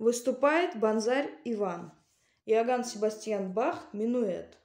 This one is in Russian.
Выступает Банзарь Иван. Иоганн Себастьян Бах «Минуэт».